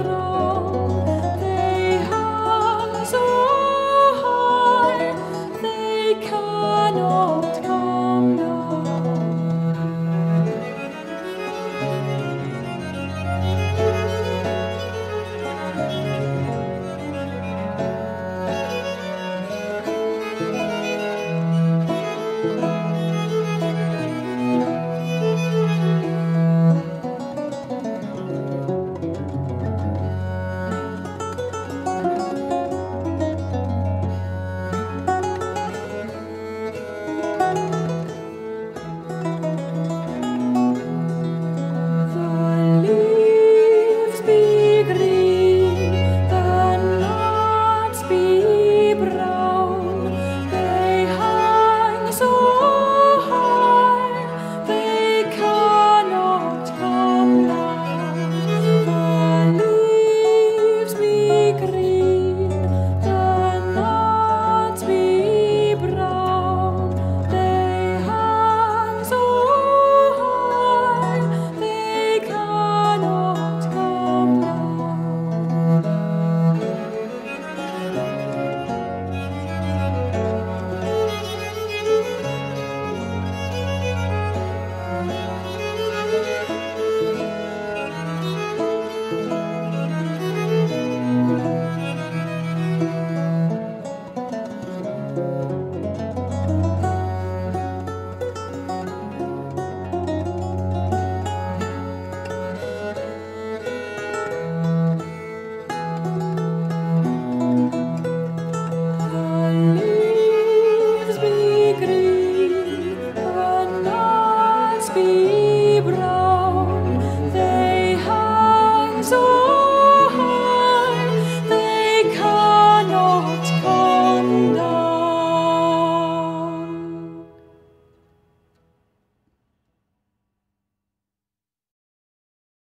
rock.